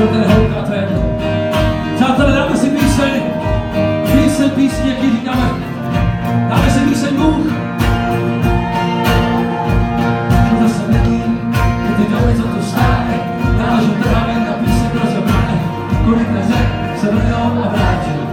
jsou ten hout na ten. Přátelé, dáme si píseň, píseň písně, jaký říkáme. Dáme si píseň Bůh. Se vrnil stále, se a vrátil.